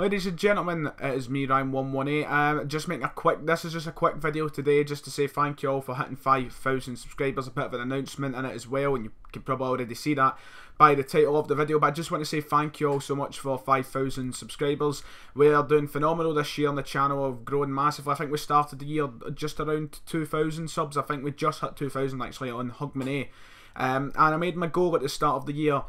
Ladies and gentlemen, it is me, Ryan118. Um, just making a quick, this is just a quick video today just to say thank you all for hitting 5,000 subscribers. A bit of an announcement in it as well, and you can probably already see that by the title of the video. But I just want to say thank you all so much for 5,000 subscribers. We are doing phenomenal this year on the channel, of growing massively. I think we started the year just around 2,000 subs. I think we just hit 2,000 actually on Hogmanay Um, and I made my goal at the start of the year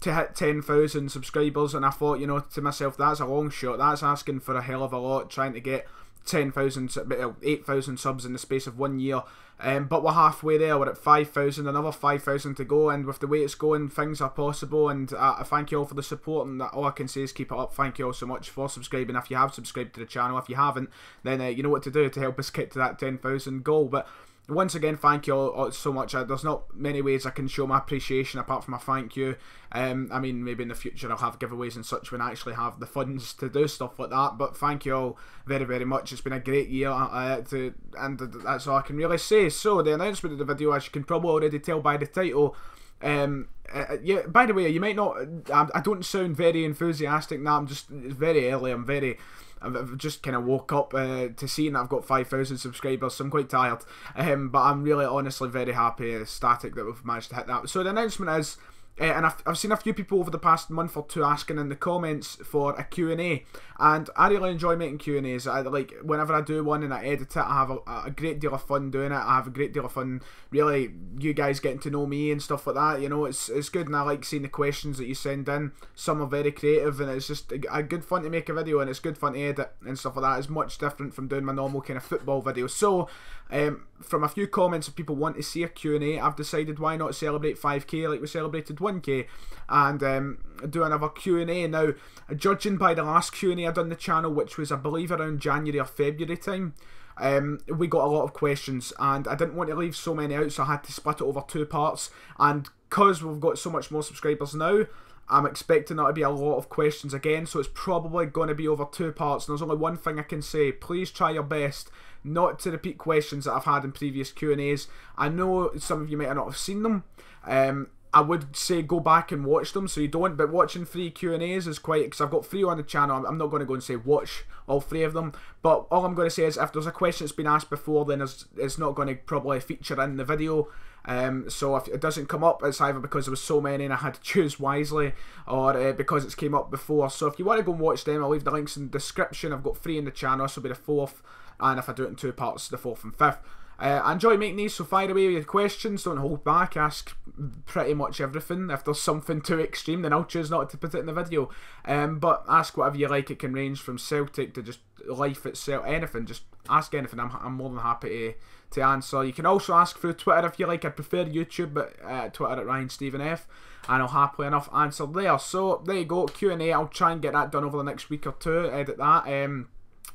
to hit 10,000 subscribers and I thought, you know, to myself, that's a long shot. That's asking for a hell of a lot, trying to get 10,000, 8,000 subs in the space of one year. Um, but we're halfway there. We're at 5,000, another 5,000 to go. And with the way it's going, things are possible. And uh, I thank you all for the support. And all I can say is keep it up. Thank you all so much for subscribing. If you have subscribed to the channel, if you haven't, then uh, you know what to do to help us get to that 10,000 goal. But once again, thank you all, so much. Uh, there's not many ways I can show my appreciation apart from a thank you. Um, I mean, maybe in the future I'll have giveaways and such when I actually have the funds to do stuff like that. But thank you all very, very much. It's been a great year, uh, to, and that's all I can really say. So, the announcement of the video, as you can probably already tell by the title, um, uh, yeah. By the way, you might not. I, I don't sound very enthusiastic now. I'm just it's very early. I'm very I've just kind of woke up uh, to seeing that I've got 5,000 subscribers, so I'm quite tired. Um, but I'm really honestly very happy, ecstatic that we've managed to hit that. So the announcement is uh, and I've, I've seen a few people over the past month or two asking in the comments for a Q&A and I really enjoy making Q&As. I, like whenever I do one and I edit it, I have a, a, great deal of fun doing it. I have a great deal of fun really you guys getting to know me and stuff like that. You know, it's it's good and I like seeing the questions that you send in. Some are very creative and it's just a, a good fun to make a video and it's good fun to edit and stuff like that. It's much different from doing my normal kind of football videos. So um, from a few comments of people want to see a Q&A, I've decided why not celebrate 5k like we celebrated 1k and um, do another Q&A. Now, judging by the last Q&A I done on the channel, which was I believe around January or February time, um, we got a lot of questions and I didn't want to leave so many out so I had to split it over two parts and because we've got so much more subscribers now I'm expecting there to be a lot of questions again, so it's probably going to be over two parts. And there's only one thing I can say: please try your best not to repeat questions that I've had in previous Q and A's. I know some of you might not have seen them. Um, I would say go back and watch them so you don't but watching three Q&As is quite because I've got three on the channel I'm not going to go and say watch all three of them but all I'm going to say is if there's a question that's been asked before then it's, it's not going to probably feature in the video. Um, so if it doesn't come up it's either because there was so many and I had to choose wisely or uh, because it's came up before. So if you want to go and watch them I'll leave the links in the description. I've got three in the channel this will be the fourth and if I do it in two parts the fourth and fifth uh, I enjoy making these, so fire away with your questions. Don't hold back. Ask pretty much everything. If there's something too extreme, then I'll choose not to put it in the video. Um, but ask whatever you like. It can range from Celtic to just life itself, anything. Just ask anything. I'm, I'm more than happy to, to answer. You can also ask through Twitter if you like. I prefer YouTube, but uh, Twitter at Ryan Steven F. And I'll happily enough answer there. So there you go, Q&A. I'll try and get that done over the next week or two. Edit that. Um,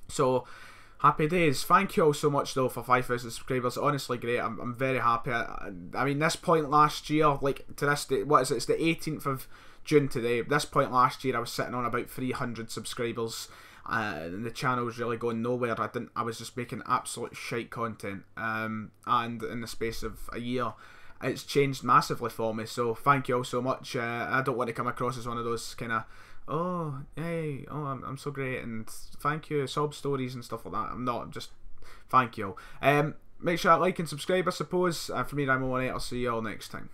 so happy days. Thank you all so much though for 5,000 subscribers. Honestly, great. I'm, I'm very happy. I, I, mean, this point last year, like to this day, what is it? It's the 18th of June today. This point last year, I was sitting on about 300 subscribers. Uh, and the channel was really going nowhere. I didn't. I was just making absolute shite content. Um, and in the space of a year, it's changed massively for me. So thank you all so much. Uh, I don't want to come across as one of those kind of oh hey oh I'm, I'm so great and thank you sob stories and stuff like that I'm not just thank you um make sure to like and subscribe I suppose and for me I'm on it I'll see you all next time